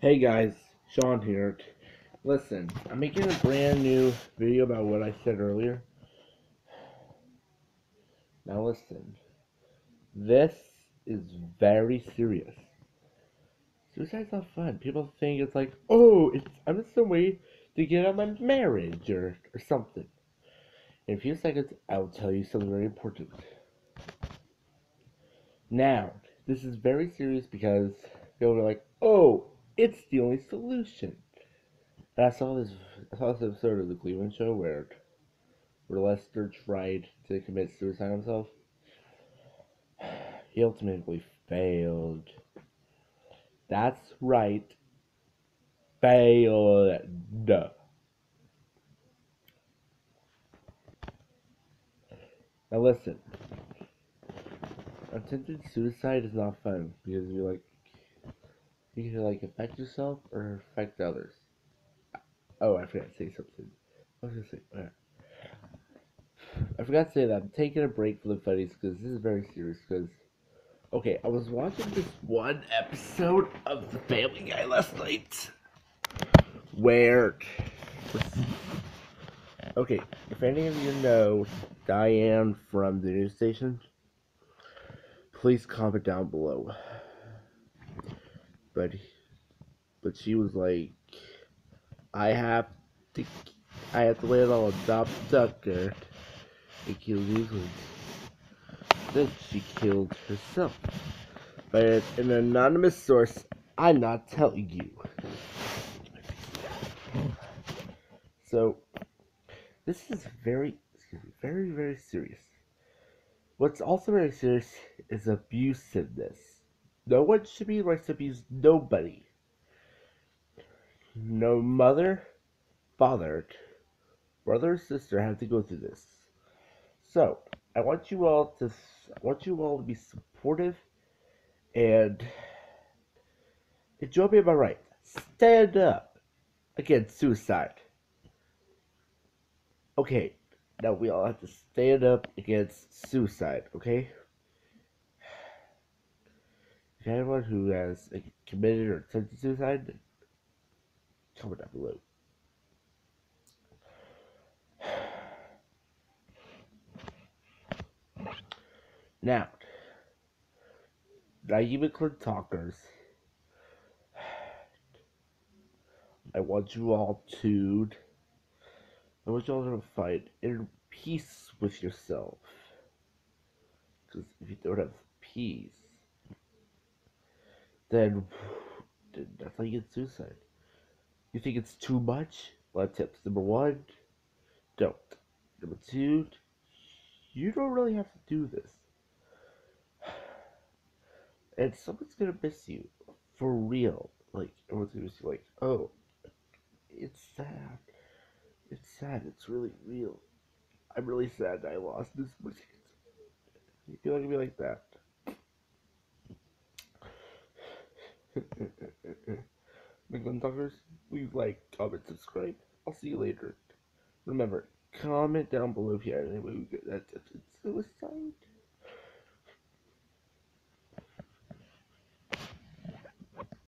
Hey guys, Shaughan here. Listen, I'm making a brand new video about what I said earlier. Now listen, this is very serious. Suicide's not fun. People think it's like, oh, it's I'm just a way to get out of my marriage or, or something. In a few seconds, I will tell you something very important. Now, this is very serious because people are like, oh, it's the only solution. And I saw this I saw this episode of the Cleveland Show where where Lester tried to commit suicide himself. He ultimately failed. That's right. Failed. Now listen. Attempted suicide is not fun because you're like you can like affect yourself or affect others. Oh, I forgot to say something. I was gonna say. Uh, I forgot to say that I'm taking a break from the funnies because this is very serious. Because, okay, I was watching this one episode of The Family Guy last night where, okay, if any of you know Diane from the news station, please comment down below. But, but she was like, I have to, I have to let on Bob Tucker and kill ones. Then she killed herself. But an anonymous source, I'm not telling you. So, this is very, very, very serious. What's also very serious is abusiveness. No one should be right to abuse nobody. No mother, father, brother, or sister have to go through this. So, I want you all to I want you all to be supportive and enjoy me my right. Stand up against suicide. Okay, now we all have to stand up against suicide, okay? Anyone who has committed or attempted suicide, comment down below. Now, naive and talkers, I want you all to, I want you all to find in peace with yourself. Because if you don't have peace, then, that's you get suicide. You think it's too much? Well, tips. Number one, don't. Number two, you don't really have to do this. And someone's gonna miss you. For real. Like, everyone's gonna miss you like, oh, it's sad. It's sad. It's really real. I'm really sad that I lost this. You feel like be like that. McGlynn Talkers, please like, comment, subscribe. I'll see you later. Remember, comment down below if you have any way we get that suicide.